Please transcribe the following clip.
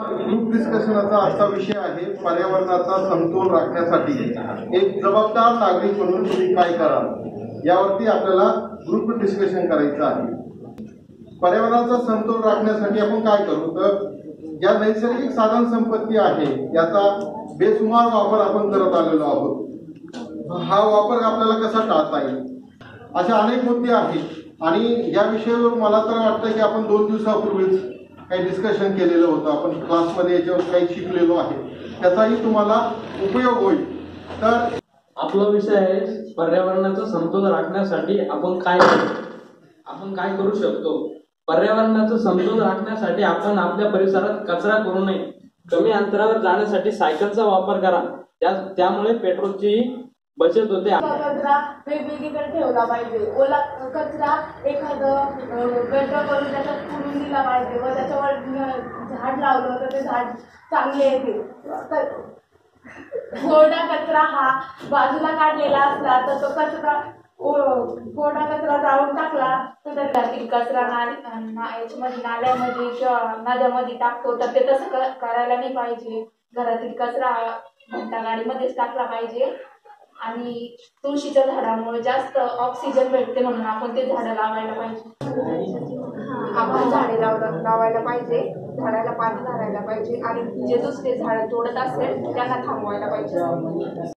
Group डिस्कशनाचा असा विषय आहे पर्यावरणाचा समतोल राखण्यासाठी. एक जबाबदार नागरिक म्हणून तुम्ही काय कराल? यावरती आपल्याला ग्रुप डिस्कशन करायचं आहे. पर्यावरणाचा समतोल राखण्यासाठी आपण काय करू? तर ज्या नैसर्गिक साधन संपत्ती आहे याचा बेसुमार वापर आपण करत आलेलो आहोत. हा वापर आपल्याला कसा टाळता येईल? असे अनेक मुद्दे आहेत. आणि या विषयावर मला तर वाटतं की आपण दोन दिवसापूर्वीच काही डिस्कशन केलेलं होतं. आपण क्लासमध्ये याच्यावर काही शिकलेलो आहे. त्याचाही तुम्हाला उपयोग होईल. तर आपला विषय आहे पर्यावरणाचा समतोल राखण्यासाठी आपण काय करू? आपण काय करू शकतो? पर्यावरणाचा समतोल राखण्यासाठी आपण आपल्या परिसरात कचरा करू नये. कमी अंतरावर जाण्यासाठी सायकलचा वापर करा. त्या त्यामुळे पेट्रोलची बचत होते. कचरा वेगवेगळीकडे ठेवला पाहिजे. ओला कचरा एखादं गड्डा करून त्याच्यात पुरून दिला पाहिजे. व त्याच्यावर झाड लावलं तर ते झाड चांगले येते. कोरडा कचरा हा बाजूला काढलेला असला तर तो कचरा कोरडा कचरा जाळून टाकला तर त्यातील कचरा याच्यामध्ये नाल्यामध्ये किंवा नद्यामध्ये टाकतो तर ते तसं करायला नाही पाहिजे. घरातील कचरा घंटा गाडीमध्येच टाकला पाहिजे. आणि तुळशीच्या झाडामुळे जास्त ऑक्सिजन भेटते म्हणून आपण ते झाडं लावायला पाहिजे. आपण झाडे लावायला पाहिजे झाडाला पाणी घालायला पाहिजे आणि जे दुसरे झाड तोडत असेल त्यांना थांबवायला पाहिजे.